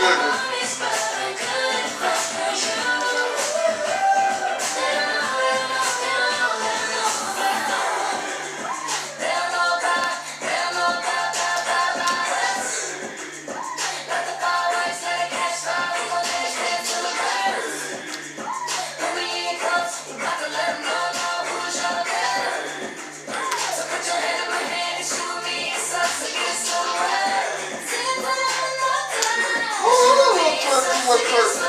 goodness. Curse.